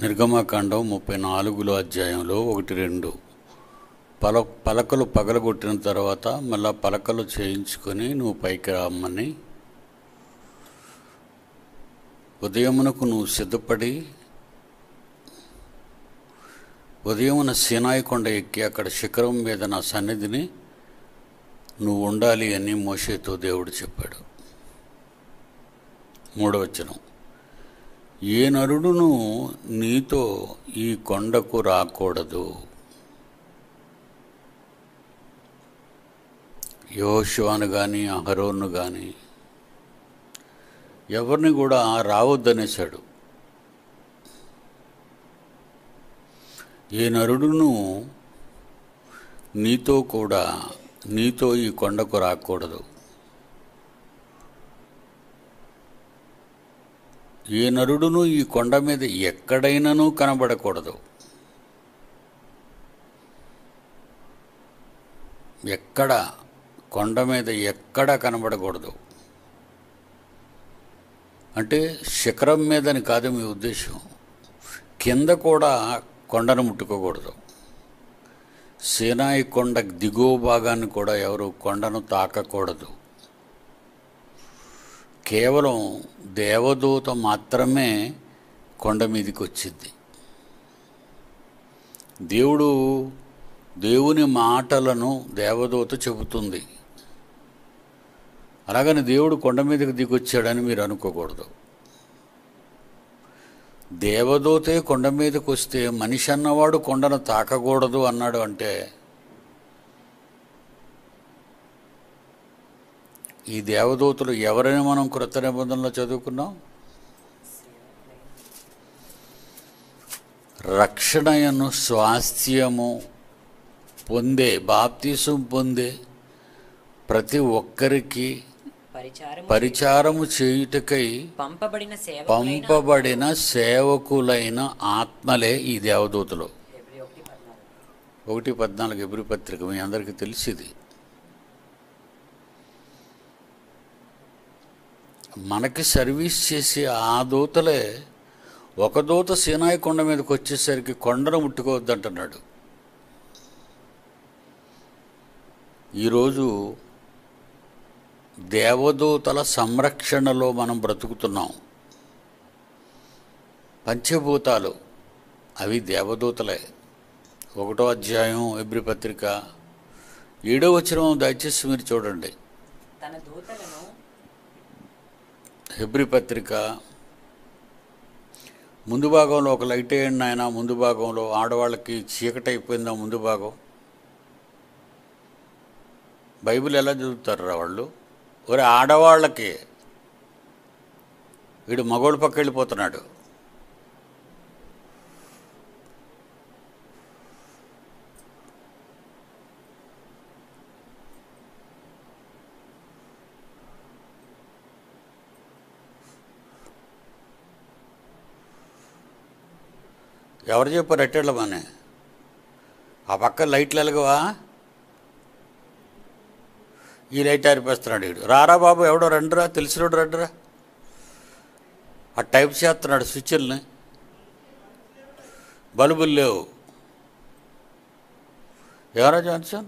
నిర్గమాకాండం ముప్పై నాలుగులో అధ్యాయంలో ఒకటి రెండు. పల పలకలు పగలగొట్టిన తర్వాత మళ్ళా పలకలు చేయించుకొని నువ్వు పైకి రమ్మని. ఉదయమునకు నువ్వు సిద్ధపడి ఉదయమున సీనాయి కొండ ఎక్కి అక్కడ శిఖరం మీద నా సన్నిధిని నువ్వు ఉండాలి అని మోషేతో దేవుడు చెప్పాడు. మూడవచనం ఏ నరుడును నీతో ఈ కొండకు రాకూడదు. యోషువాను కానీ అహరోను కానీ ఎవరిని కూడా రావద్దనేశాడు. ఏ నరుడును నీతో కూడా నీతో ఈ కొండకు రాకూడదు. ఏ నరుడును ఈ కొండ మీద ఎక్కడైనానూ కనబడకూడదు. ఎక్కడ? కొండ మీద ఎక్కడ కనబడకూడదు. అంటే శిఖరం మీదని కాదు మీ ఉద్దేశం. కింద కూడా కొండను ముట్టుకోకూడదు. సేనాయి కొండ దిగువ భాగాన్ని కూడా ఎవరు కొండను తాకకూడదు. కేవలం దేవదూత మాత్రమే కొండ మీదకి వచ్చింది దేవుడు దేవుని మాటలను దేవదూత చెబుతుంది. అలాగని దేవుడు కొండ మీదకి దిగొచ్చాడని మీరు అనుకోకూడదు. దేవదూతే కొండ మీదకి వస్తే మనిషి అన్నవాడు కొండను తాకకూడదు అన్నాడు అంటే ఈ దేవదూతలు ఎవరైనా మనం కృత నిబంధనలో చదువుకున్నాం? రక్షణయను స్వాస్థ్యము పొందే బాప్తీసం పొందే ప్రతి ఒక్కరికి పరిచారము చేయుటకై పంపబడిన పంపబడిన సేవకులైన ఆత్మలే ఈ దేవదూతలు. ఒకటి పద్నాలుగు. ఎబ్రి పత్రిక మీ అందరికీ తెలిసింది. మనకి సర్వీస్ చేసే ఆ దూతలే ఒక దూత సీనాయి కొండ మీదకి వచ్చేసరికి కొండను ముట్టుకోవద్దంటున్నాడు. ఈరోజు దేవదూతల సంరక్షణలో మనం బ్రతుకుతున్నాం. పంచభూతాలు అవి దేవదూతలే. ఒకటో అధ్యాయం ఎబ్రి పత్రిక ఏడో వచనం దయచేసి మీరు చూడండి. తన దూతలను హెబ్రి పత్రిక. ముందు భాగంలో ఒక లైట్ వేయండి ఆయన ముందు భాగంలో ఆడవాళ్ళకి చీకటి అయిపోయిందా ముందు భాగం? బైబిల్ ఎలా చదువుతారు వాళ్ళు? ఒరే ఆడవాళ్ళకి. వీడు మగోళ్ళ పక్క వెళ్ళిపోతున్నాడు. ఎవరు చెప్పారు ఎట్టెళ్ళమని ఆ పక్క లైట్లు వెలగవా? ఈ లైట్ ఆరిపేస్తున్నాడు వీడు రారా బాబు ఎవడో రండిరా? తెలిసినోడు రండిరా? ఆ టైప్ చేస్తున్నాడు స్విచ్ల్ని. బల్బులు లేవు. ఎవరా జాన్సన్?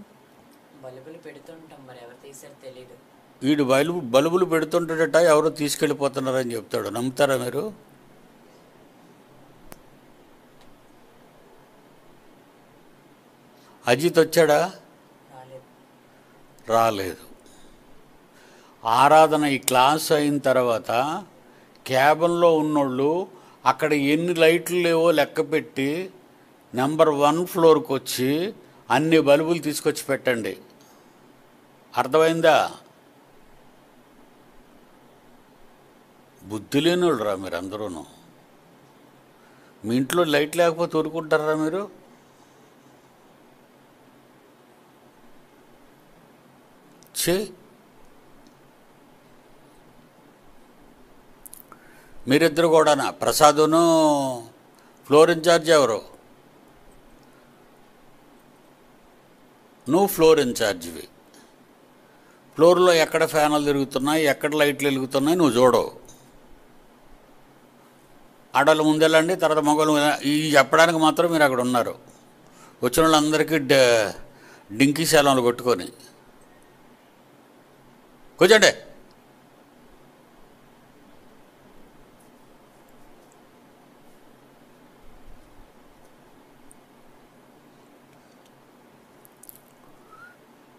వీడు బల్బు బల్బులు పెడుతుంటాడట ఎవరో తీసుకెళ్ళిపోతున్నారని చెప్తాడు. నమ్ముతారా మీరు? అజిత్ వచ్చాడా? రాలేదు. ఆరాధన ఈ క్లాస్ అయిన తర్వాత క్యాబిన్లో ఉన్నోళ్ళు అక్కడ ఎన్ని లైట్లు లేవో లెక్క పెట్టి నెంబర్ వన్ ఫ్లోర్కి వచ్చి అన్ని బల్బులు తీసుకొచ్చి పెట్టండి. అర్థమైందా? బుద్ధి లేనోళ్ళు రా మీరు అందరూను మీ ఇంట్లో లైట్ లేకపోతే ఊరుకుంటారా మీరు? చే మీరిద్దరు కూడానా? ప్రసాదును ఫ్లోర్ ఇన్ఛార్జ్ ఎవరు? నువ్వు ఫ్లోర్ ఇన్ఛార్జివి ఫ్లోర్లో ఎక్కడ ఫ్యాన్లు తిరుగుతున్నాయి ఎక్కడ లైట్లు వెలుగుతున్నాయి నువ్వు చూడవు ఆడవాళ్ళు ముందెళ్ళండి తర్వాత మగవాళ్ళు ఇవి చెప్పడానికి మాత్రం మీరు అక్కడ ఉన్నారు. వచ్చిన వాళ్ళందరికీ డ డింకీ శాలంలో కొట్టుకొని. కూర్చోండి.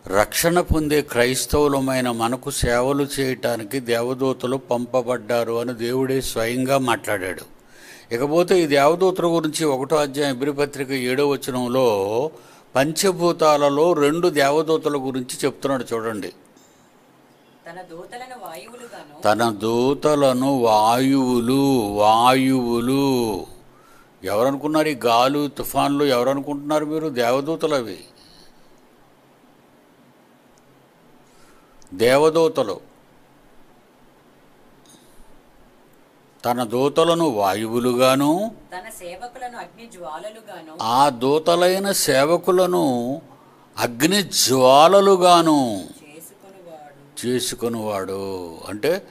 రక్షణ పొందే క్రైస్తవులమైన మనకు సేవలు చేయటానికి దేవదూతలు పంపబడ్డారు అని దేవుడే స్వయంగా మాట్లాడాడు. ఇకపోతే ఈ దేవదూతల గురించి ఒకటో అధ్యాయం ఇబ్రిపత్రిక ఏడో వచనంలో పంచభూతాలలో రెండు దేవదూతల గురించి చెప్తున్నాడు చూడండి. తన దూతలను వాయువులు వాయువులు. ఎవరనుకున్నారు ఈ గాలు తుఫాన్లు? ఎవరనుకుంటున్నారు మీరు? దేవదూతలు అవి దేవదూతలు. తన దూతలను వాయువులుగాను తన సేవకులను అగ్ని జ్వాలలుగాను ఆ దూతలైన సేవకులను అగ్ని జ్వాలలుగాను. చేసుకొనివాడు. చేసుకునివాడు అంటే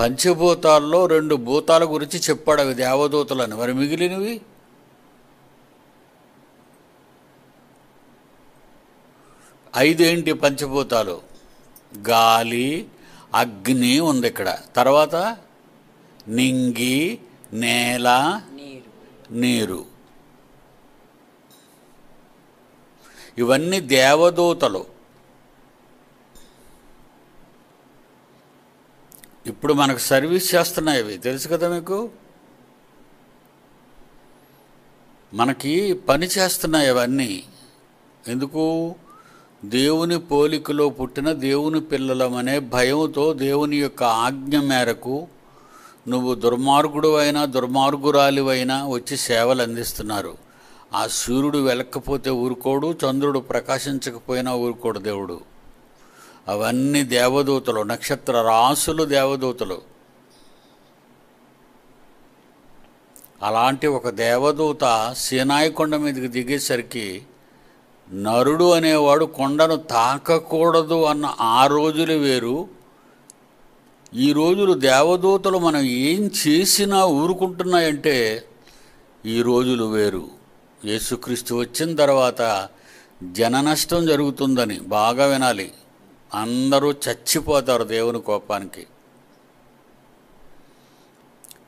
పంచభూతాల్లో రెండు భూతాల గురించి చెప్పాడు అవి దేవదూతలని. మరి మిగిలినవి? ఐదేంటి పంచభూతాలు? గాలి అగ్ని ఉంది ఇక్కడ. తర్వాత నింగి నేల నీరు. ఇవన్నీ దేవదూతలు. ఇప్పుడు మనకు సర్వీస్ చేస్తున్నాయి అవి. తెలుసు కదా మీకు? మనకి పని చేస్తున్నాయి అవన్నీ. ఎందుకు? దేవుని పోలికలో పుట్టిన దేవుని పిల్లలమనే భయంతో దేవుని యొక్క ఆజ్ఞ మేరకు నువ్వు దుర్మార్గుడు అయినా దుర్మార్గురాలివైనా వచ్చి సేవలు అందిస్తున్నారు. ఆ సూర్యుడు వెలక్కపోతే ఊరుకోడు చంద్రుడు ప్రకాశించకపోయినా ఊరుకోడు దేవుడు. అవన్నీ దేవదూతలు నక్షత్ర రాసులు దేవదూతలు. అలాంటి ఒక దేవదూత సీనాయి కొండ మీదకి దిగేసరికి నరుడు అనేవాడు కొండను తాకకూడదు అన్న ఆ రోజులు వేరు. ఈ రోజులు దేవదూతలు మనం ఏం చేసినా ఊరుకుంటున్నాయంటే ఈ రోజులు వేరు. యేసుక్రీస్తు వచ్చిన తర్వాత జన నష్టం జరుగుతుందని బాగా వినాలి. అందరూ చచ్చిపోతారు దేవుని కోపానికి.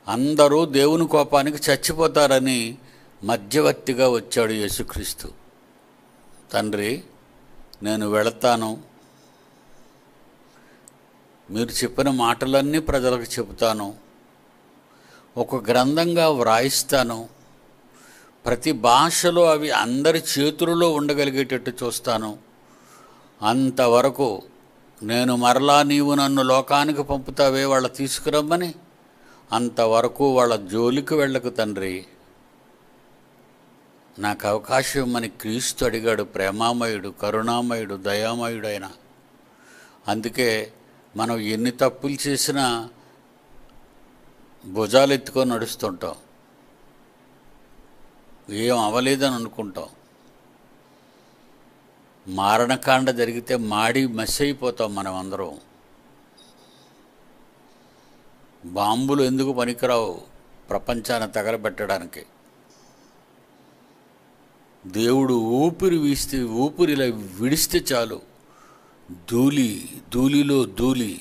అందరూ దేవుని కోపానికి చచ్చిపోతారని మధ్యవర్తిగా వచ్చాడు యేసుక్రీస్తు. తండ్రి నేను వెళతాను. మీరు చెప్పిన మాటలన్నీ ప్రజలకు చెబుతాను. ఒక గ్రంథంగా వ్రాయిస్తాను. ప్రతి భాషలో అవి అందరి చేతులలో ఉండగలిగేటట్టు చూస్తాను. అంతవరకు నేను మరలా నీవు నన్ను లోకానికి పంపుతావే వాళ్ళ తీసుకురమ్మని. అంతవరకు వాళ్ళ జోలికి వెళ్ళకు తండ్రి. నాకు అవకాశం ఇమ్మని క్రీస్తు అడిగాడు ప్రేమామయుడు కరుణామయుడు దయామయుడు అయిన అందుకే మనం ఎన్ని తప్పులు చేసినా భుజాలు ఎత్తుకొని నడుస్తుంటాం. ఏం అవ్వలేదని అనుకుంటాం. మారణకాండ జరిగితే మాడి మెస్ అయిపోతాం మనం అందరం బాంబులు ఎందుకు పనికిరావు ప్రపంచాన్ని తగలబెట్టడానికి? దేవుడు ఊపిరి వీస్తే ఊపిరిలా విడిస్తే చాలు. ధూళి ధూళిలో ధూళి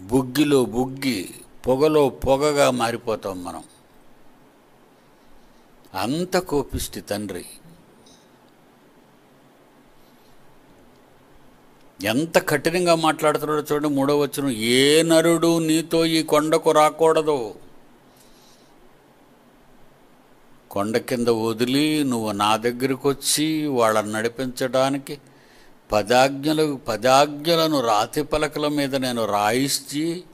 బుగ్గిలో బుగ్గి పొగలో పొగగా మారిపోతాం మనం. అంత కోపిష్టి తండ్రి. ఎంత కఠినంగా మాట్లాడుతున్నాడో చూడండి మూడో వచ్చిన ఏ నరుడు నీతో ఈ కొండకు రాకూడదు. కొండ కింద వదిలి నువ్వు నా దగ్గరికి వచ్చి వాళ్ళని నడిపించడానికి పదాజ్ఞలు పదాజ్ఞలను రాతి పలకల మీద నేను రాయిచ్చి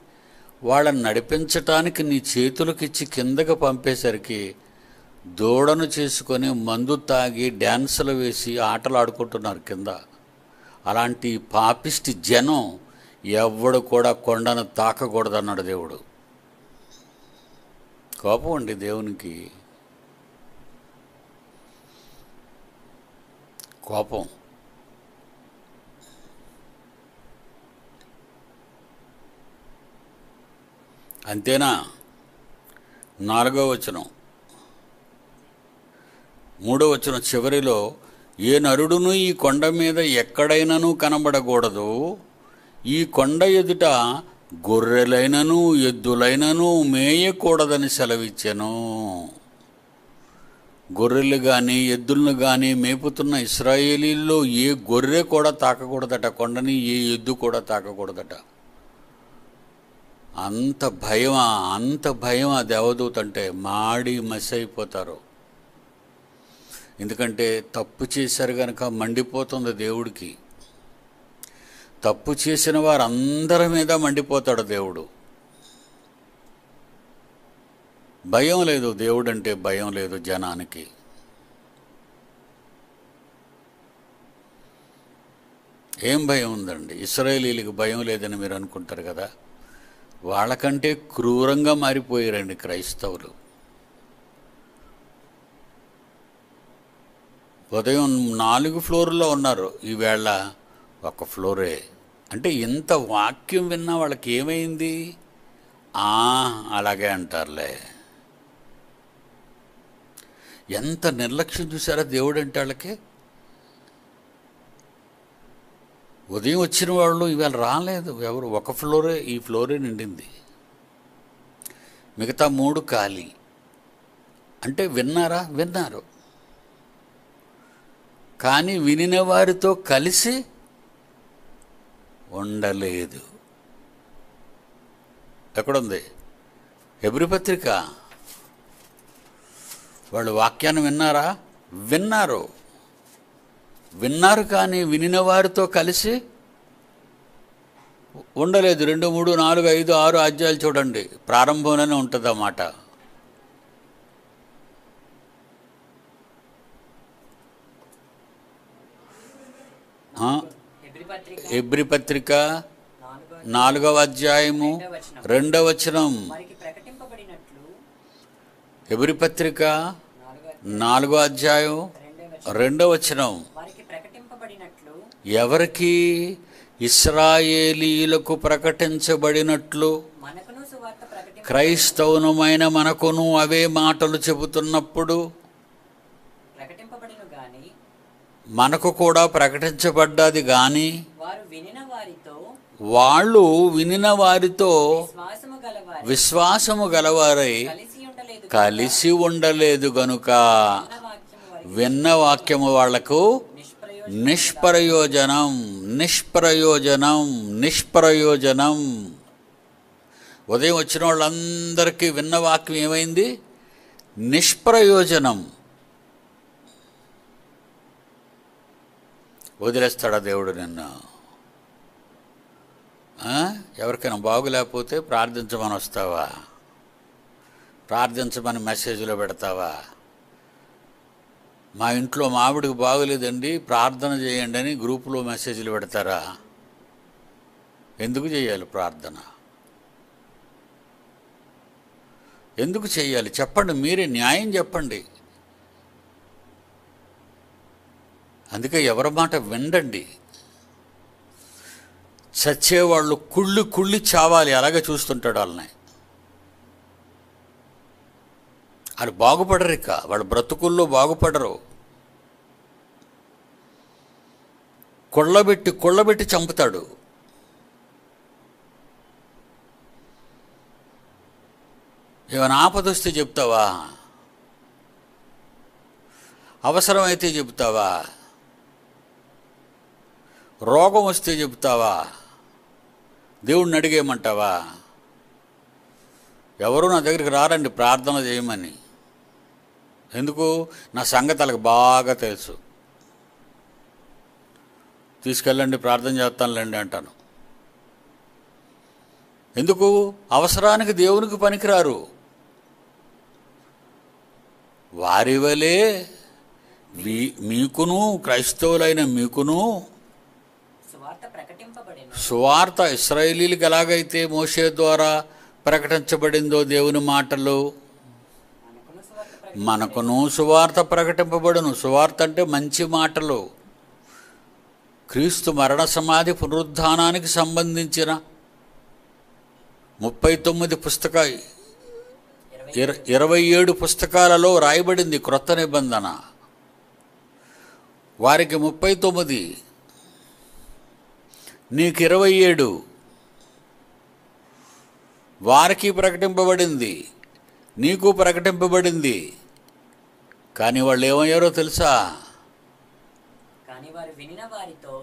వాళ్ళని నడిపించటానికి నీ చేతులకిచ్చి కిందకు పంపేసరికి దూడను చేసుకొని మందు తాగి డ్యాన్సులు వేసి ఆటలు ఆడుకుంటున్నారు కింద. అలాంటి పాపిష్టి జనం ఎవడు కూడా కొండను తాకకూడదన్నాడు దేవుడు. కోపం అండి దేవునికి. కోపం. అంతేనా? నాలుగో వచనం. మూడో వచనం చివరిలో ఏ నరుడును ఈ కొండ మీద ఎక్కడైనను కనబడకూడదు. ఈ కొండ ఎదుట గొర్రెలైనను ఎద్దులైనను మేయకూడదని సెలవిచ్చెను. గొర్రెలు కానీ ఎద్దులను కానీ మేపుతున్న ఇస్రాయేలీల్లో ఏ గొర్రె కూడా తాకకూడదట కొండని ఏ ఎద్దు కూడా తాకకూడదట. అంత భయమా అంత భయమా దేవదూత అంటే మాడి మసి అయిపోతారు ఎందుకంటే తప్పు చేశారు కనుక మండిపోతుంది దేవుడికి. తప్పు చేసిన వారందరి మీద మండిపోతాడు దేవుడు. భయం లేదు దేవుడు అంటే భయం లేదు జనానికి. ఏం భయం ఉందండి? ఇస్రాయేలీలకు భయం లేదని మీరు అనుకుంటారు కదా? వాళ్ళకంటే క్రూరంగా మారిపోయారండి క్రైస్తవులు. ఉదయం నాలుగు ఫ్లోర్లో ఉన్నారు. ఈవేళ ఒక ఫ్లోరే. అంటే ఇంత వాక్యం విన్నా వాళ్ళకి ఏమైంది? ఆ అలాగే అంటారులే. ఎంత నిర్లక్ష్యం చూసారా దేవుడు అంటే వాళ్ళకి? ఉదయం వచ్చిన వాళ్ళు ఇవాళ రాలేదు. ఎవరు? ఒక ఫ్లోరే ఈ ఫ్లోరే నిండింది. మిగతా మూడు ఖాళీ. అంటే విన్నారా? విన్నారు. కానీ వినిన వారితో కలిసి ఉండలేదు. ఎక్కడుంది? ఎబ్రి పత్రిక. వాళ్ళు వాక్యాన్ని విన్నారా? విన్నారు. విన్నారు కానీ వినిన వారితో కలిసి ఉండలేదు. రెండు మూడు నాలుగు ఐదు ఆరు అధ్యాయాలు చూడండి. ప్రారంభంలోనే ఉంటుంది అన్నమాట ఎబ్రి పత్రిక నాలుగవ అధ్యాయము రెండవ వచనం. ఎబ్రి పత్రిక నాలుగో అధ్యాయం రెండవ వచనం. ఎవరికి ఇస్రాయేలీలకు ప్రకటించబడినట్లు క్రైస్తవునమైన మనకును అవే మాటలు చెబుతున్నప్పుడు ప్రకటింపబడిన గాని మనకు కూడా ప్రకటించబడ్డది వారితో వాళ్ళు వినిన వారితో విశ్వాసము గలవారి కలిసి ఉండలేదు గనుక విన్న వాక్యము వాళ్ళకు నిష్ప్రయోజనం నిష్ప్రయోజనం నిష్ప్రయోజనం. ఉదయం వచ్చిన వాళ్ళందరికీ విన్న వాక్యం ఏమైంది? నిష్ప్రయోజనం. వదిలేస్తాడా దేవుడు నిన్ను? ఎవరికైనా బాగులేకపోతే ప్రార్థించమని వస్తావా? ప్రార్థించమని మెసేజ్లో పెడతావా? మా ఇంట్లో మావిడికి బాగోలేదండి ప్రార్థన చేయండి అని గ్రూపులో మెసేజ్లు పెడతారా? ఎందుకు చేయాలి ప్రార్థన? ఎందుకు చేయాలి? చెప్పండి మీరే న్యాయం చెప్పండి. అందుకే ఎవరి మాట వినండి చచ్చేవాళ్ళు కుళ్ళు కుళ్ళి చావాలి అలాగే చూస్తుంటాడు వాళ్ళని. వాళ్ళు బాగుపడరు ఇక వాళ్ళ బ్రతుకుల్లో బాగుపడరు. కొళ్ళబెట్టి కొళ్ళబెట్టి చంపుతాడు. ఏమైనా ఆపదొస్తే చెప్తావా? అవసరమైతే చెప్తావా? రోగం వస్తే చెప్తావా దేవుణ్ణి అడిగేయమంటావా? ఎవరు నా దగ్గరికి రారండి ప్రార్థన చేయమని. ఎందుకు? నా సంగతి బాగా తెలుసు. తీసుకెళ్ళండి ప్రార్థన చేస్తానులేండి అంటాను. ఎందుకు? అవసరానికి దేవునికి పనికిరారు. వారి వలే మీ మీకును క్రైస్తవులైన మీకును సువార్త ఇస్రాయేలీలకు ఎలాగైతే మోషే ద్వారా ప్రకటించబడిందో దేవుని మాటలు మనకును సువార్త సువార్త ప్రకటింపబడును. సువార్త అంటే మంచి మాటలు. క్రీస్తు మరణ సమాధి పునరుద్ధానానికి సంబంధించిన ముప్పై తొమ్మిది పుస్తక ఇర ఇరవై ఏడు పుస్తకాలలో రాయబడింది క్రొత్త నిబంధన. వారికి ముప్పై తొమ్మిది నీకు ఇరవై ఏడు. వారికి ప్రకటింపబడింది. నీకు ప్రకటింపబడింది. కానీ వాళ్ళు ఏమయ్యారో తెలుసా?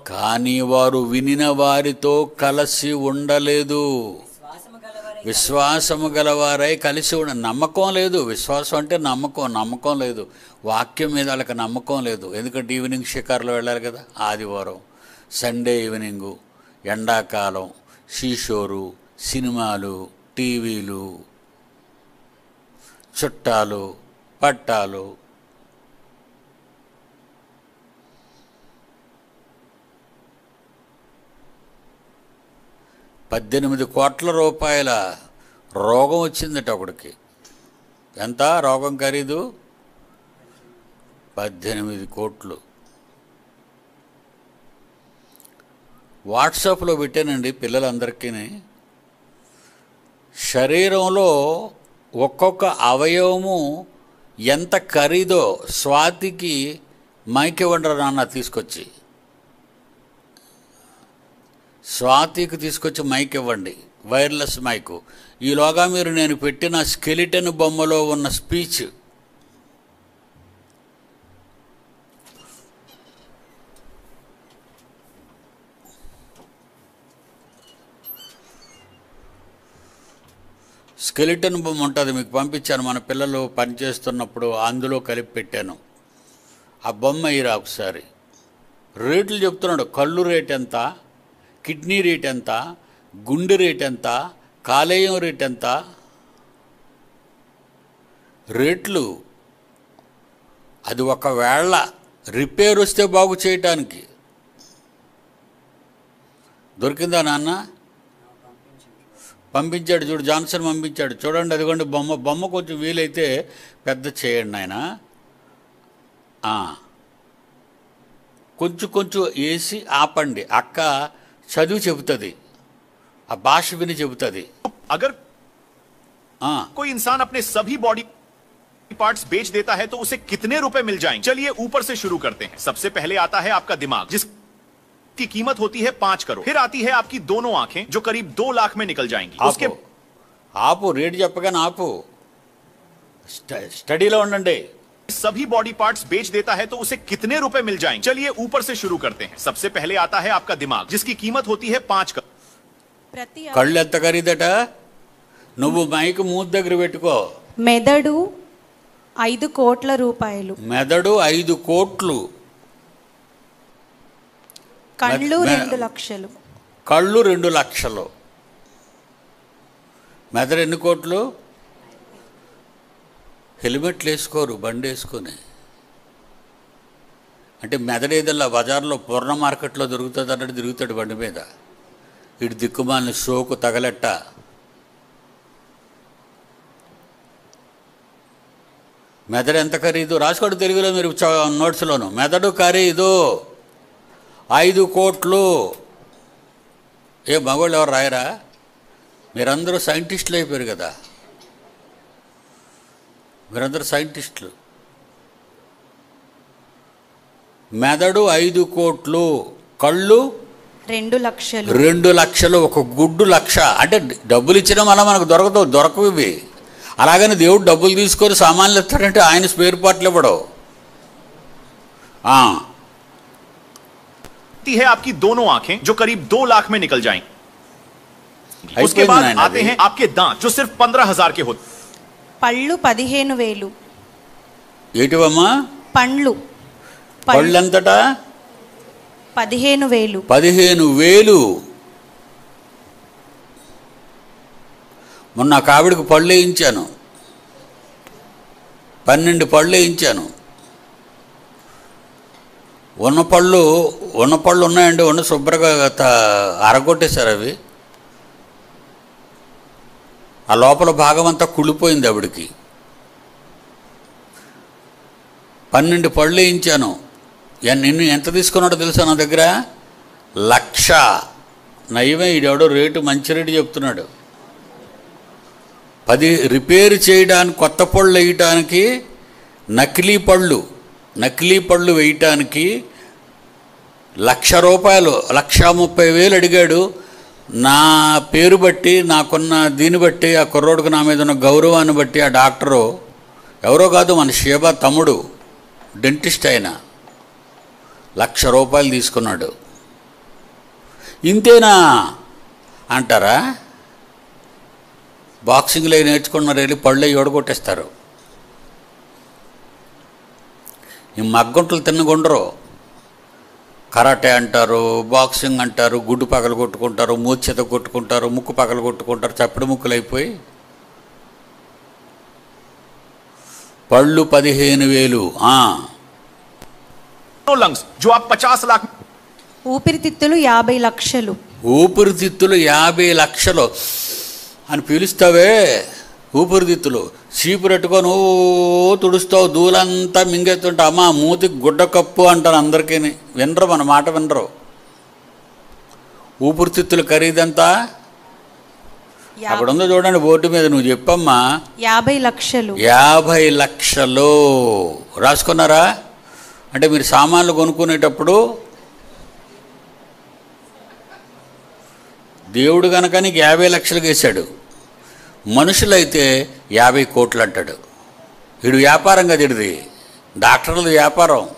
కానీ వారు వినిన వారితో కలిసి ఉండలేదు. విశ్వాసము గలవారై విశ్వాసము గలవారై కలిసి ఉండ నమ్మకం లేదు. విశ్వాసం అంటే నమ్మకం నమ్మకం లేదు. వాక్యం మీద వాళ్ళకి నమ్మకం లేదు. ఎందుకంటే ఈవినింగ్ షికార్లో వెళ్ళాలి కదా ఆదివారం. Sunday evening. ఎండాకాలం షీషోరు సినిమాలు టీవీలు చుట్టాలు పట్టాలు. పద్దెనిమిది కోట్ల రూపాయల రోగం వచ్చిందట ఒకడికి. ఎంత రోగం ఖరీదు? పద్దెనిమిది కోట్లు. వాట్సాప్లో పెట్టానండి పిల్లలందరికీ శరీరంలో ఒక్కొక్క అవయవము ఎంత ఖరీదో స్వాతికి మైకి ఇవ్వండి నాన్న తీసుకొచ్చి. స్వాతికి తీసుకొచ్చి మైక్ ఇవ్వండి వైర్లెస్ మైకు. ఈలోగా మీరు నేను పెట్టిన స్కెలిటన్ బొమ్మలో ఉన్న స్పీచ్ స్కెలిటన్ బొమ్మ ఉంటుంది మీకు పంపించాను. మన పిల్లలు పనిచేస్తున్నప్పుడు అందులో కలిపి పెట్టాను. ఆ బొమ్మ ఇరా ఒకసారి. రేట్లు చెప్తున్నాడు. కళ్ళు రేట్ ఎంత? కిడ్నీ రేట్ ఎంత? గుండె రేట్ ఎంత? కాలేయం రేట్ ఎంత? రేట్లు. అది ఒకవేళ రిపేర్ వస్తే బాగు చేయటానికి. దొరికిందా నాన్న? పంపించాడు చూడు జాన్సన్ పంపించాడు చూడండి అదిగోండి బొమ్మ బొమ్మ కొంచెం వీలైతే పెద్ద చేయండి ఆయన కొంచెం కొంచెం వేసి ఆపండి అక్క చదువు చెబుతుంది ఆ భాష విని చెబుతుంది अगर ఆ, कोई इंसान अपने सभी बॉडी पार्ट्स बेच देता है तो उसे कितने रुपए मिल जाएंगे चलिए ऊपर से शुरू करते हैं सबसे पहले आता है आपका दिमाग जिसकी कीमत होती है पांच करोड़ फिर आती है आपकी दोनों आंखें जो करीब दो लाख में निकल जाएंगी उसके ఆపు ఆపు రేటు చెప్పగానే ఆపు స్ట- స్టడీలో ఉండండి सभी बॉडी पार्ट्स बेच देता है तो उसे कितने रुपए मिल जाएंगे चलिए ऊपर से शुरू करते हैं सबसे पहले आता है आपका दिमाग जिसकी कीमत होती है पांच करोड़ ప్రతి కళ్ళు ఎంత ఖరీదట నువ్వు మైక్ మూతి దగ్గర పెట్టుకో మెదడు ఐదు కోట్ల రూపాయలు మెదడు ఐదు కోట్లు కళ్ళు రెండు లక్షలు. కళ్ళు రెండు లక్షలు. మెదడు ఎన్ని కోట్లు? హెల్మెట్లు వేసుకోరు బండి వేసుకొని. అంటే మెదడు ఏదల్లా బజార్లో పూర్ణ మార్కెట్లో దొరుకుతుంది అన్నట్టు తిరుగుతాడు బండి మీద. ఇటు దిక్కుమాలిన సోకు తగలెట్ట. మెదడు ఎంత ఖరీదు? రాసుకోండి తెలుగులో మీరు నోట్స్లోను. మెదడు ఖరీదు. ఐదు కోట్లు. ఏ మగవాళ్ళు ఎవరు రాయరా? మీరందరూ సైంటిస్టులు అయిపోయారు కదా. మీరందరూ సైంటిస్టులు. మెదడు ఐదు కోట్లు కళ్ళు రెండు లక్షలు. రెండు లక్షలు ఒక గుడ్డు లక్ష. అంటే డబ్బులు ఇచ్చినా మళ్ళీ మనకు దొరకదు దొరకవు ఇవి. అలాగని దేవుడు డబ్బులు తీసుకొని సామాన్లు ఇస్తాడంటే ఆయన స్పేర్ పార్ట్లు ఇవ్వడు. ఆ, आती है आपकी दोनों आंखें जो करीब दो लाख में निकल जाएंगी आई उसके कोई बाद नहीं ना आते दी। हैं आपके दांत जो सिर्फ पंद्रह हजार के होते పళ్ళు పదిహేను వేలు ఏటివమ్మా పండ్లు పళ్ళు పళ్ళు ఎంతటా పదిహేను వేలు పదిహేను వేలు మొన్న ఒక ఆవిడకి పళ్ళు వేయించాను పన్నెండు పళ్ళు వేయించాను ఉన్న పళ్ళు ఉన్న పళ్ళు ఉన్నాయండి ఉన్న శుభ్రంగా అరగొట్టేశారు అవి. ఆ లోపల భాగం అంతా కుళ్ళిపోయింది ఆవిడికి పన్నెండు పళ్ళు వేయించాను. నిన్ను ఎంత తీసుకున్నాడో తెలుసా నా దగ్గర? లక్ష. నయమే ఈడెవడో రేటు మంచి రేటు చెప్తున్నాడు. పది రిపేర్ చేయడానికి కొత్త పళ్ళు వేయటానికి నకిలీ పళ్ళు నకిలీ పళ్ళు వేయటానికి లక్ష రూపాయలు లక్ష ముప్పై వేలు అడిగాడు. నా పేరు బట్టి నాకున్న దీన్ని బట్టి ఆ కుర్రోడికి నా మీద ఉన్న గౌరవాన్ని బట్టి ఆ డాక్టరు ఎవరో కాదు మన షేబా తమ్ముడు డెంటిస్ట్ ఆయన లక్ష రూపాయలు తీసుకున్నాడు. ఇంతేనా? అంటారా? బాక్సింగ్లో నేర్చుకున్నారు వెళ్ళి పళ్ళు ఓడగొట్టేస్తారు ఈ మగ్గొంటలు తిన్నగుండరు. కరాటే అంటారు బాక్సింగ్ అంటారు గుడ్డు పగలు కొట్టుకుంటారు మూర్ఛత కొట్టుకుంటారు ముక్కు పగలు కొట్టుకుంటారు చప్పుడు అయిపోయి. పళ్ళు పదిహేను వేలు లంగ్స్ ఊపిరితిత్తులు యాభై లక్షలు. ఊపిరితిత్తులు యాభై లక్షలు. అని పిలుస్తావే. ఊపిరితిత్తులు. చీపురెట్టుకొని ఓ తుడుస్తావు దూలంతా మింగెత్తుంటే అమ్మా మూతికి గుడ్డ కప్పు అంటారు అందరికీ. వినరు మన మాట వినరు. ఊపిరితిత్తుల ఖరీదంతా? అక్కడ ఉందో చూడండి బోర్డు మీద నువ్వు చెప్పమ్మా. యాభై లక్షలు. యాభై లక్షలు. రాసుకున్నారా? అంటే మీరు సామాన్లు కొనుక్కునేటప్పుడు దేవుడు కనుక నీకు యాభై లక్షలు వేశాడు. మనుషులైతే యాభై కోట్లు అంటాడు వీడు వ్యాపారం కదిడిది డాక్టర్లు వ్యాపారం.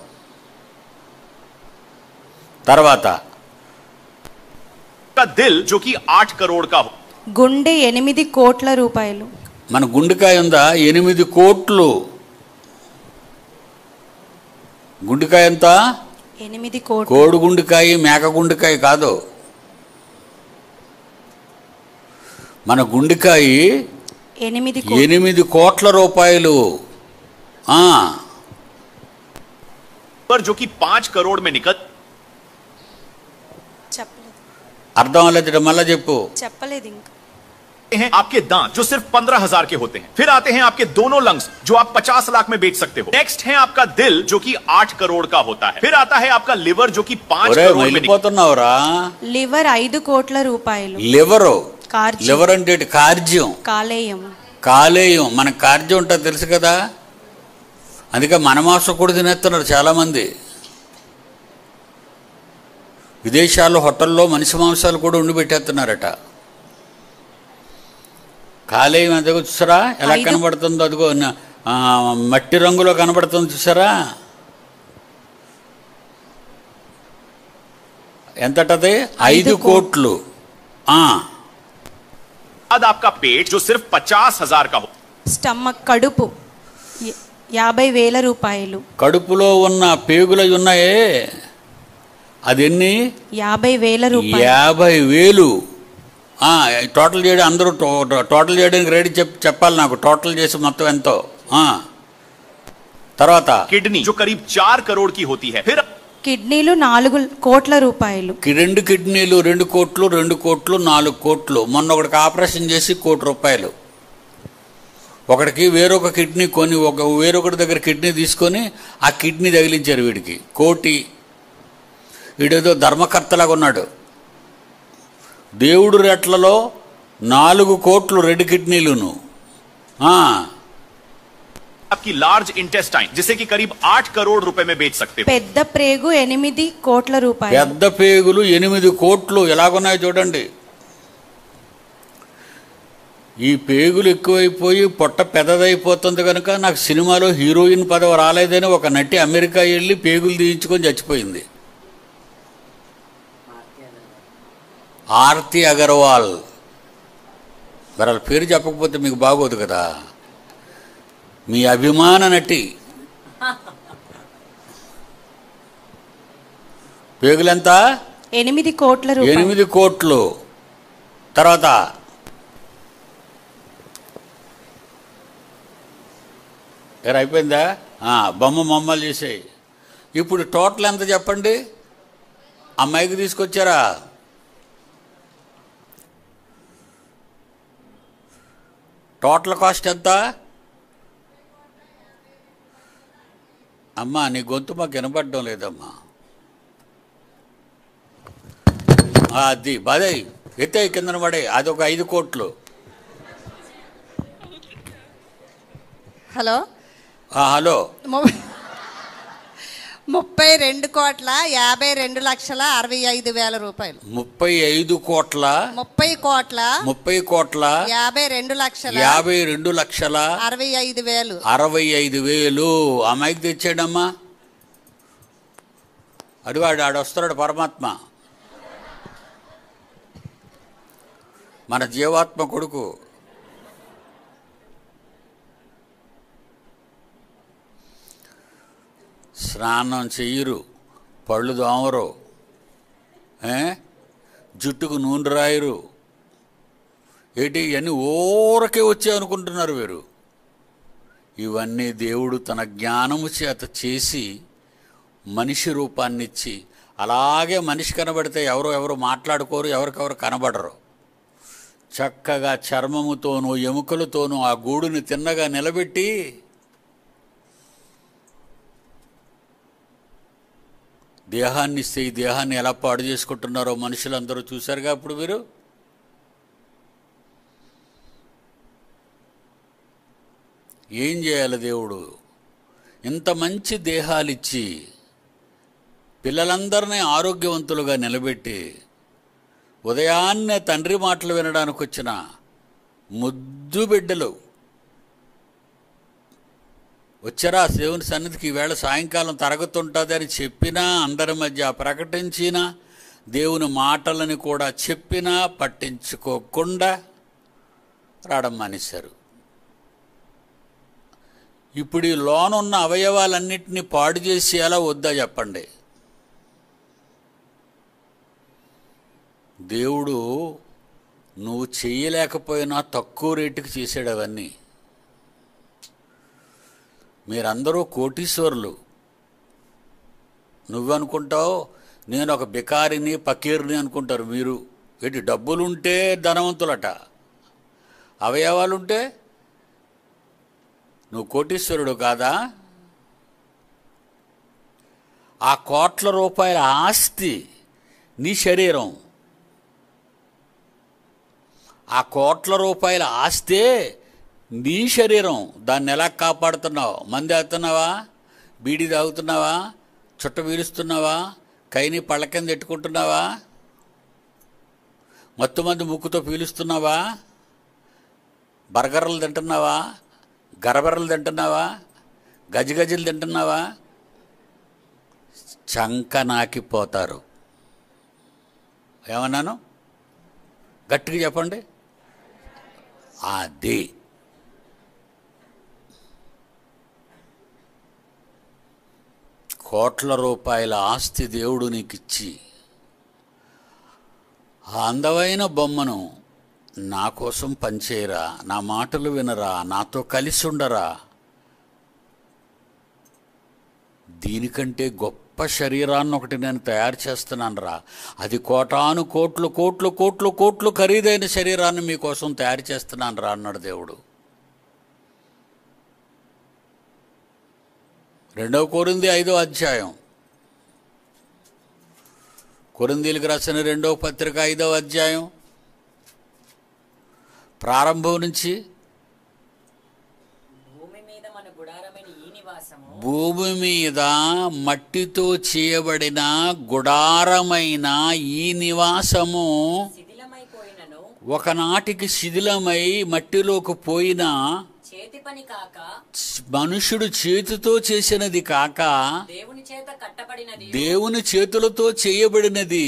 తర్వాత దిల్ జో ఆట్ కరోడ్ కా గుండె ఎనిమిది కోట్ల రూపాయలు. మన గుండెకాయ ఉందా? ఎనిమిది కోట్లు. గుండెకాయ ఎంత? ఎనిమిది కోడి గుండెకాయ మేక గుండెకాయ కాదు. మన గుండెకాయ ఎనిమిది కోట్లు ఎనిమిది కోట్ల రూపాయలు ఆ, पर जो कि 5 करोड़ में निकल చెప్పలేదు అర్థం అవ్వలేదు మళ్ళా చెప్పు చెప్పలేదు ఇంకా हैं आपके दांत जो सिर्फ पंद्रह हजार के होते हैं फिर आते हैं आपके दोनों लंग्स जो आप पचास लाख में बेच सकते हो नेक्स्ट है आपका दिल जो कि आठ करोड़ का होता है फिर आता है आपका लिवर जो कि पांच ఒరే करोड़ में निकल- వెళ్ళిపోతున్నావురా లివర్ ఐదు కోట్ల రూపాయలు లివరు అంటే? కార్జ్యం. కాలేయం. కాలేయం. మన కార్జ్యం ఉంటుంది తెలుసు కదా? అందుకే మన మాంసం కూడా తినేస్తున్నారు చాలామంది. విదేశాల్లో హోటల్లో మనిషి మాంసాలు కూడా ఉండి పెట్టేస్తున్నారట. కాలేయం అదిగో చూసారా? ఎలా కనబడుతుందో అదిగో మట్టి రంగులో కనబడుతుంది చూసారా? ఎంతటది? ఐదు కోట్లు. అది ఆప్కా పేట్ జో సిర్ఫ్ పచాస్ హజార్ కా స్టమక్ కడుపు. యాభై వేల రూపాయలు. కడుపులో ఉన్న పేగులు ఉన్నాయే. అది ఎన్ని యాభై వేల రూపాయలు. యాభై వేలు. టోటల్ చేయడం అందరూ టోటల్ చేయడానికి రెడీ చెప్ చెప్పాలి నాకు. టోటల్ చేసి మొత్తం ఎంతో. తర్వాత? కిడ్నీ జో కరీబ్ చార్ కరోడ్కి హోతీ హై. ఫిర్ కిడ్నీలు నాలుగు కోట్ల రూపాయలు. రెండు కిడ్నీలు రెండు కోట్లు రెండు కోట్లు నాలుగు కోట్లు. మొన్న ఒకటికి ఆపరేషన్ చేసి కోటి రూపాయలు. ఒకడికి వేరొక కిడ్నీ కొని ఒక వేరొకటి దగ్గర కిడ్నీ తీసుకొని ఆ కిడ్నీ తగిలించారు వీడికి. కోటి. వీడేదో ధర్మకర్తలాగా ఉన్నాడు. దేవుడు రెట్లలో నాలుగు కోట్లు రెండు కిడ్నీలును. आपकी लार्ज इंटेस्टाइन जिसे कि करीब आठ करोड़ रुपए में बेच सकते हो పెద్ద ప్రేగు ఎనిమిది కోట్ల రూపాయలు పెద్ద పేగులు ఎనిమిది కోట్లు ఎలాగున్నాయో చూడండి ఈ పేగులు ఎక్కువైపోయి పొట్ట పెద్దదైపోతుంది కనుక నాకు సినిమాలో హీరోయిన్ పదవి రాలేదని ఒక నటి అమెరికా వెళ్ళి పేగులు తీయించుకొని చచ్చిపోయింది ఆర్తి అగర్వాల్ మరి వాళ్ళ పేరు చెప్పకపోతే మీకు బాగోదు కదా మీ అభిమాన నటి. పేగులెంత? ఎనిమిది కోట్ల ఎనిమిది కోట్లు. తర్వాత? అయిపోయిందా? బొమ్మ బొమ్మలు చేసేయి. ఇప్పుడు టోటల్ ఎంత చెప్పండి? అమ్మాయికి తీసుకొచ్చారా? టోటల్ కాస్ట్ ఎంత? అమ్మా నీ గొంతు మాకు వినపడడం లేదమ్మా. అది బాధయ్ ఎత్తే కిందన పడే అది ఒక ఐదు కోట్లు. హలో? హలో. ముప్పై రెండు కోట్ల యాభై రెండు లక్షల అరవై ఐదు వేల రూపాయలు. ముప్పై ఐదు కోట్ల ముప్పై కోట్ల ముప్పై కోట్ల యాభై రెండు లక్షల యాభై రెండు లక్షల అరవై ఐదు వేలు. అరవై ఐదు వేలు. అమ్మాయికి తెచ్చాడమ్మా. అడివాడు ఆడు వస్తున్నాడు పరమాత్మ. మన జీవాత్మ కొడుకు స్నానం చెయ్యరు పళ్ళు దోమరు జుట్టుకు నూనె రాయరు. ఏంటి ఇవన్నీ ఊరకే వచ్చాయి అనుకుంటున్నారు వీరు. ఇవన్నీ దేవుడు తన జ్ఞానము చేత చేసి మనిషి రూపాన్నిచ్చి అలాగే మనిషి కనబడితే ఎవరు ఎవరు మాట్లాడుకోరు ఎవరికెవరు కనబడరు. చక్కగా చర్మముతోనూ ఎముకలతోనూ ఆ గూడుని తిన్నగా నిలబెట్టి దేహాన్ని ఇస్తే ఈ దేహాన్ని ఎలా పాడు చేసుకుంటున్నారో మనుషులందరూ చూశారుగా అప్పుడు మీరు? ఏం చేయాలి దేవుడు? ఇంత మంచి దేహాలిచ్చి పిల్లలందరినీ ఆరోగ్యవంతులుగా నిలబెట్టి ఉదయాన్నే తండ్రి మాటలు వినడానికి వచ్చిన ముద్దు బిడ్డలు వచ్చారా? దేవుని సన్నిధికి ఈవేళ సాయంకాలం తరగతుంటుంది అని చెప్పినా అందరి మధ్య ప్రకటించినా దేవుని మాటలని కూడా చెప్పినా పట్టించుకోకుండా రావడం మానేశారు. ఇప్పుడు ఈ లోన్ ఉన్న అవయవాలన్నింటినీ పాడు చేసి ఎలా వద్దా చెప్పండి. దేవుడు నువ్వు చేయలేకపోయినా తక్కువ రేటుకి చేసాడు అవన్నీ. మీరందరూ కోటీశ్వరులు. నువ్వనుకుంటావు నేను ఒక బికారిని పకీర్ని అనుకుంటారు మీరు. ఏంటి డబ్బులుంటే ధనవంతులట. అవయవాలుంటే నువ్వు కోటీశ్వరుడు కాదా? ఆ కోట్ల రూపాయల ఆస్తి నీ శరీరం. ఆ కోట్ల రూపాయల ఆస్తే నీ శరీరం దాన్ని ఎలా కాపాడుతున్నావు? మంది అవుతున్నావా బీడి తాగుతున్నావా? చుట్ట వీరుస్తున్నావా కైని పళ్ళ కింద ఎట్టుకుంటున్నావా? మత్తు మంది ముక్కుతో పీలుస్తున్నావా? బర్గర్లు తింటున్నావా? గరబెర్రలు తింటున్నావా? గజగజలు తింటున్నావా? చంక నాకిపోతారు. ఏమన్నాను? గట్టిగా చెప్పండి. అది. కోట్ల రూపాయల ఆస్తి దేవుడు నీకిచ్చి ఆ అందమైన బొమ్మను నా కోసం పనిచేయరా నా మాటలు వినరా నాతో కలిసి ఉండరా? దీనికంటే గొప్ప శరీరాన్ని ఒకటి నేను తయారు చేస్తున్నాను రా అది కోటాను కోట్లు కోట్లు కోట్లు కోట్లు ఖరీదైన శరీరాన్ని మీకోసం తయారు చేస్తున్నాను రా అన్నాడు దేవుడు. రెండవ కోరింది ఐదో అధ్యాయం. కొరిందీలకు రాసిన రెండవ పత్రిక ఐదవ అధ్యాయం. ప్రారంభం నుంచి భూమి మీద మట్టితో చేయబడిన గుడారమైన ఈ నివాసము ఒకనాటికి శిథిలమై మట్టిలోకి పోయిన చేతి పని కాక మనుషుడు చేతితో చేసినది కాక దేవుని చేత కట్టబడినది. దేవుని చేతులతో చేయబడినది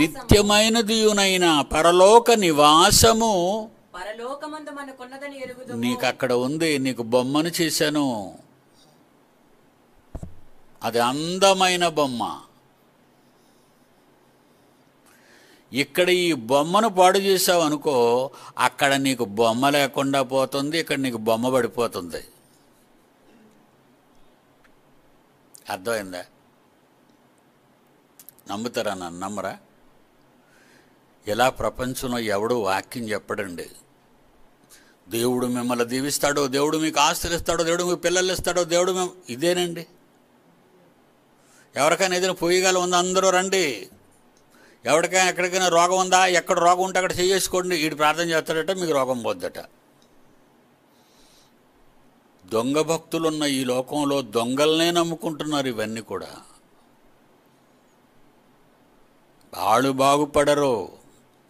నిత్యమైనదియునైన పరలోక నివాసము. పరలోకమందు మనకున్నదని ఎరుగుదు నీకు అక్కడ ఉంది నీకు బొమ్మను చేశాను. అది అందమైన బొమ్మ. ఇక్కడ ఈ బొమ్మను పాడు చేసావు అనుకో అక్కడ నీకు బొమ్మ లేకుండా పోతుంది ఇక్కడ నీకు బొమ్మ పడిపోతుంది. అర్థమైందా? నమ్ముతారా నన్ను? నమ్మరా? ఇలా ప్రపంచంలో ఎవడు వాక్యం చెప్పడండి. దేవుడు మిమ్మల్ని దీవిస్తాడో దేవుడు మీకు ఆస్తులు ఇస్తాడో దేవుడు మీకు పిల్లలు ఇస్తాడో దేవుడు మేము ఇదేనండి. ఎవరికైనా ఏదైనా పోయగల ఉంది అందరూ రండి. ఎవరికైనా ఎక్కడికైనా రోగం ఉందా? ఎక్కడ రోగం ఉంటే అక్కడ చేయేసుకోండి. వీడు ప్రార్థన చేస్తాడట మీకు రోగం పోద్దట. దొంగ భక్తులున్న ఈ లోకంలో దొంగల్నే నమ్ముకుంటున్నారు ఇవన్నీ కూడా. వాళ్ళు బాగుపడరు.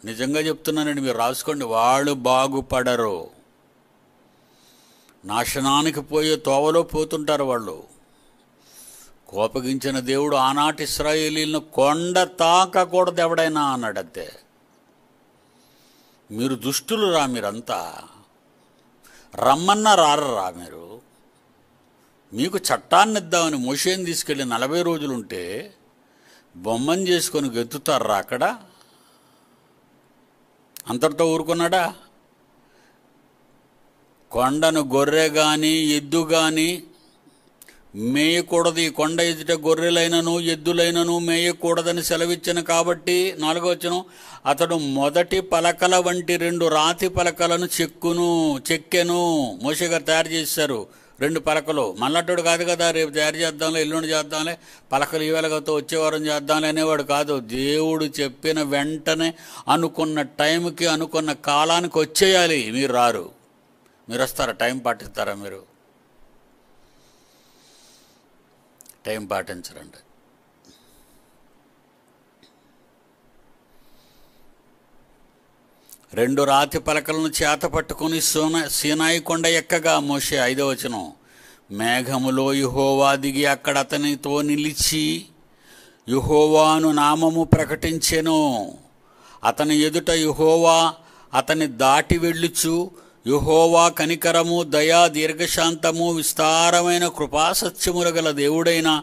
నిజంగా చెప్తున్నానండి మీరు రాసుకోండి. వాళ్ళు బాగుపడరు. నాశనానికి పోయే తోవలో పోతుంటారు వాళ్ళు. కోపగించిన దేవుడు ఆనాటి ఇస్రాయేలీలను కొండ తాకకూడదు ఎవడైనా అన్నాడంతే. మీరు దుష్టులు రా మీరంతా. రమ్మన్నా రారరా మీరు. మీకు చట్టాన్ని ఇద్దామని మోషేని తీసుకెళ్ళి నలభై రోజులుంటే బొమ్మని చేసుకొని గెత్తుతారా అక్కడ? అంతటితో ఊరుకున్నాడా? కొండను గొర్రె కానీ ఎద్దు కానీ మేయకూడదు ఈ కొండ ఎదుట గొర్రెలైనను ఎద్దులైనను మేయకూడదని సెలవిచ్చిన కాబట్టి నాలుగో అతడు మొదటి పలకల వంటి రెండు రాతి పలకలను చెక్కును చెక్కెను. మోసగా తయారు చేశారు రెండు పలకలు. మల్లటోడు కాదు కదా రేపు తయారు చేద్దాంలే ఎల్లుండి చేద్దాంలే పలకలు ఈవేళతో వచ్చే వారం చేద్దాంలే అనేవాడు కాదు. దేవుడు చెప్పిన వెంటనే అనుకున్న టైంకి అనుకున్న కాలానికి వచ్చేయాలి. మీరు రారు. మీరు వస్తారా? టైం పాటిస్తారా మీరు? టైం పాటించరండి. రెండు రాతి పలకలను చేత పట్టుకుని సోన సీనాయి కొండ ఎక్కగా? మోషే ఐదో వచనం. మేఘములో యుహోవా దిగి అక్కడ అతనితో నిలిచి యుహోవాను నామము ప్రకటించెను. అతని ఎదుట యుహోవా అతని దాటి వెళ్ళుచు యుహోవా కనికరము దయా దీర్ఘశాంతము విస్తారమైన కృపాసత్యములు గల దేవుడైన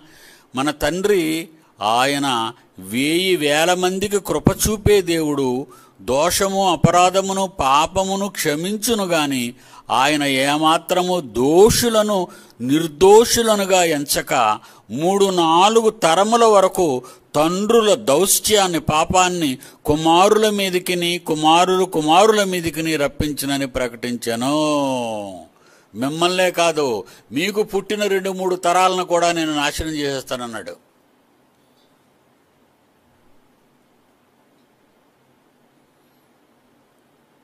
మన తండ్రి ఆయన వేయి వేల మందికి కృప చూపే దేవుడు. దోషము అపరాధమును పాపమును క్షమించును గాని ఆయన ఏమాత్రము దోషులను నిర్దోషులనుగా ఎంచక మూడు నాలుగు తరముల వరకు తండ్రుల దౌశ్యాన్ని పాపాన్ని కుమారుల మీదికిని కుమారులు కుమారుల మీదికిని రప్పించినని ప్రకటించాను. మిమ్మల్నే కాదు మీకు పుట్టిన రెండు మూడు తరాలను కూడా నేను నాశనం చేసేస్తానన్నాడు.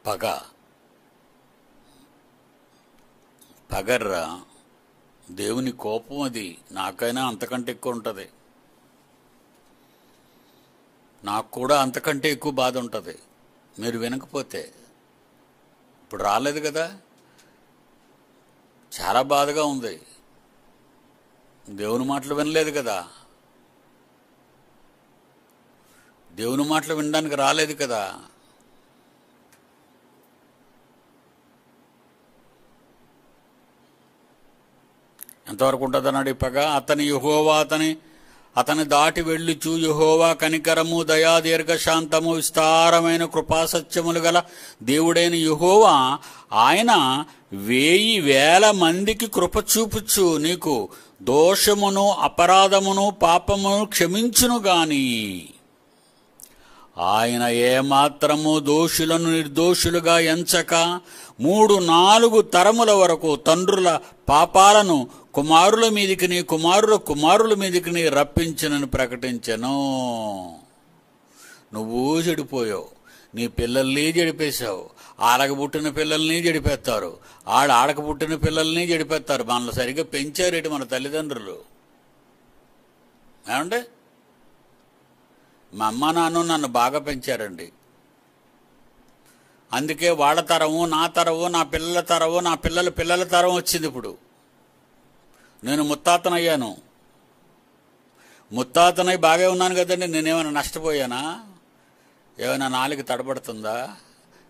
పగ. పగర్రా. దేవుని కోపం అది. నాకైనా అంతకంటే ఎక్కువ ఉంటుంది. నాకు కూడా అంతకంటే ఎక్కువ బాధ ఉంటుంది. మీరు వినకపోతే. ఇప్పుడు రాలేదు కదా. చాలా బాధగా ఉంది. దేవుని మాటలు వినలేదు కదా. దేవుని మాటలు వినడానికి రాలేదు కదా. ఎంతవరకు ఉంటుందని అడిపగా ఈ పగ? అతని యుహోవా అతని అతని దాటి వెళ్ళుచు యుహోవా కనికరము దయా దీర్ఘశాంతము విస్తారమైన కృపాసత్యములు గల దేవుడైన యుహోవా ఆయన వేయి వేల మందికి కృప చూపుచు నీకు దోషమును అపరాధమును పాపమును క్షమించును గాని. ఆయన ఏమాత్రము దోషులను నిర్దోషులుగా ఎంచక మూడు నాలుగు తరముల వరకు తండ్రుల పాపాలను కుమారుల మీదికిని కుమారుల కుమారుల మీదికిని రప్పించనని ప్రకటించను. నువ్వు చెడిపోయావు. నీ పిల్లల్ని చెడిపేశావు. ఆడకబుట్టిన పిల్లల్ని చెడిపేస్తారు. ఆడ ఆడకబుట్టిన పిల్లల్ని చెడిపేస్తారు. మనల్ని సరిగ్గా పెంచారేటి మన తల్లిదండ్రులు. ఏమంటే మా అమ్మ నాన్న నన్ను బాగా పెంచారండి. అందుకే వాళ్ళ తరము నా తరము నా పిల్లల తరము నా పిల్లల పిల్లల తరం వచ్చింది ఇప్పుడు. నేను ముత్తాతనయ్యాను. ముత్తాతనై బాగా ఉన్నాను కదండి నేనేమైనా నష్టపోయానా? ఏమైనా నాలుగు తడబడుతుందా?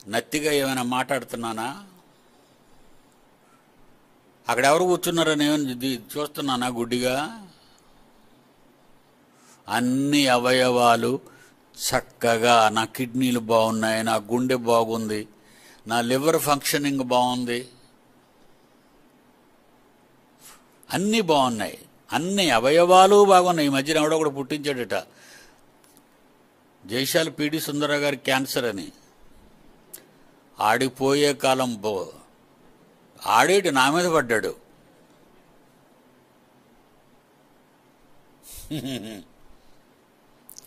నత్తిగా ఏమైనా మాట్లాడుతున్నానా? అక్కడ ఎవరు కూర్చున్నారో నేను ఇది చూస్తున్నానా గుడ్డిగా? అన్ని అవయవాలు చక్కగా నా కిడ్నీలు బాగున్నాయి నా గుండె బాగుంది నా లివర్ ఫంక్షనింగ్ బాగుంది. అన్నీ బాగున్నాయి. అన్ని అవయవాలు బాగున్నాయి. ఈ మధ్యన ఎవడో కూడా పుట్టించాడట. జైశాల్ పీడి సుందర గారి క్యాన్సర్ అని. ఆడిపోయే కాలం బో ఆడేటి నా మీద పడ్డాడు.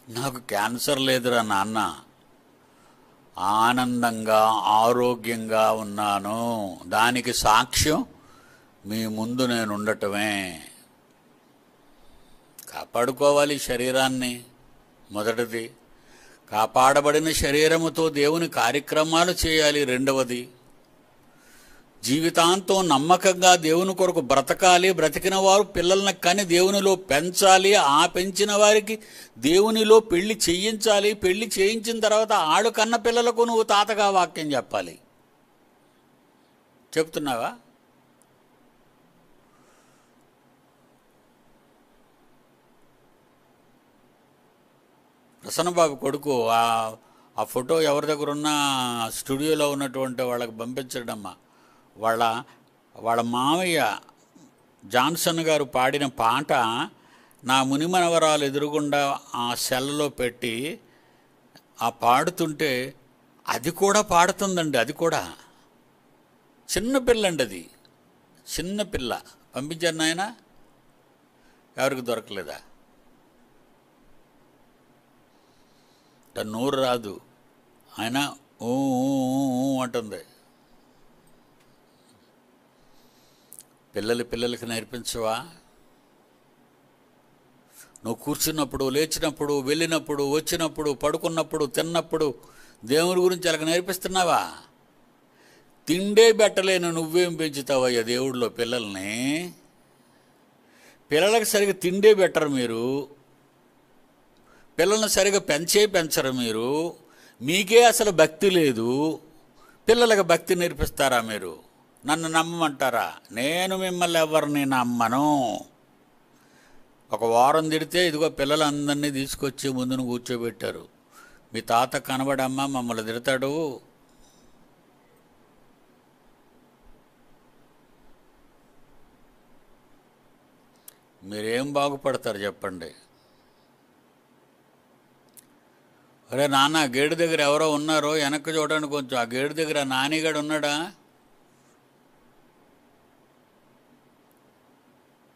నాకు క్యాన్సర్ లేదురా నాన్న. ఆనందంగా ఆరోగ్యంగా ఉన్నాను. దానికి సాక్ష్యం మీ ముందు నేను ఉండటమే కాపాడుకోవాలి శరీరాన్ని. మొదటిది కాపాడబడిన శరీరముతో దేవుని కార్యక్రమాలు చేయాలి. రెండవది జీవితాంతం నమ్మకంగా దేవుని కొరకు బ్రతకాలి. బ్రతికిన వారు పిల్లల్ని కని దేవునిలో పెంచాలి. ఆ పెంచిన వారికి దేవునిలో పెళ్ళి చేయించాలి. పెళ్ళి చేయించిన తర్వాత ఆడు కన్న పిల్లలకు నువ్వు తాతగా వాక్యం చెప్పాలి. చెప్తున్నావా? ప్రసన్నబాబు కొడుకు ఆ ఆ ఫోటో ఎవరి దగ్గర ఉన్న స్టూడియోలో ఉన్నటువంటి వాళ్ళకి పంపించడమ్మా. వాళ్ళ వాళ్ళ మామయ్య జాన్సన్ గారు పాడిన పాట నా మునిమనవరాలు ఎదురుగుండా ఆ సెల్లో పెట్టి ఆ పాడుతుంటే అది కూడా పాడుతుందండి అది కూడా. చిన్నపిల్లండి అది. చిన్నపిల్ల పంపించారు నాయన? ఎవరికి దొరకలేదా? తన నోరు రాదు. ఆయన ఓ అంటుంది. పిల్లలు పిల్లలకి నేర్పించవా? నువ్వు కూర్చున్నప్పుడు లేచినప్పుడు వెళ్ళినప్పుడు వచ్చినప్పుడు పడుకున్నప్పుడు తిన్నప్పుడు దేవుని గురించి అలాగ నేర్పిస్తున్నావా? తిండే పెట్టలేను నువ్వేం పెంచుతావయ్యా దేవుడిలో పిల్లల్ని? పిల్లలకు సరిగ్గా తిండే పెట్టరు మీరు. పిల్లల్ని సరిగా పెంచే పెంచరు మీరు. మీకే అసలు భక్తి లేదు. పిల్లలకు భక్తి నేర్పిస్తారా మీరు? నన్ను నమ్మమంటారా? నేను మిమ్మల్ని ఎవరిని నమ్మను? ఒక వారం తిడితే ఇదిగో పిల్లలందరినీ తీసుకొచ్చి ముందును కూర్చోబెట్టారు. మీ తాత కనబడమ్మా మమ్మల్ని తిడతాడు. మీరేం బాగుపడతారు చెప్పండి. అరే నాన్న గేటు దగ్గర ఎవరో ఉన్నారో వెనక్కి చూడండి కొంచెం. ఆ గేటు దగ్గర నానిగాడు ఉన్నాడా?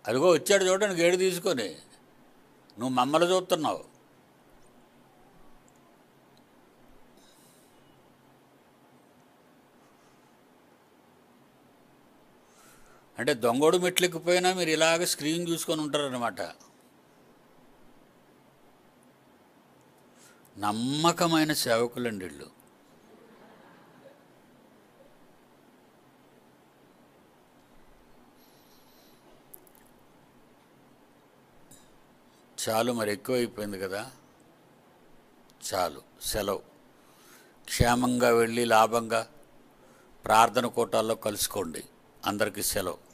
అదిగో వచ్చాడు చూడండి గేడు తీసుకొని. నువ్వు మమ్మల్ని చూస్తున్నావు. అంటే దొంగోడు మెట్లెక్కిపోయినా మీరు ఇలాగ స్క్రీన్ చూసుకొని ఉంటారనమాట నమ్మకమైన సేవకులండి వీళ్ళు. చాలు మరి ఎక్కువ అయిపోయింది కదా? చాలు సెలవు. క్షేమంగా వెళ్ళి లాభంగా. ప్రార్థన కూటాల్లో కలుసుకోండి. అందరికీ సెలవు.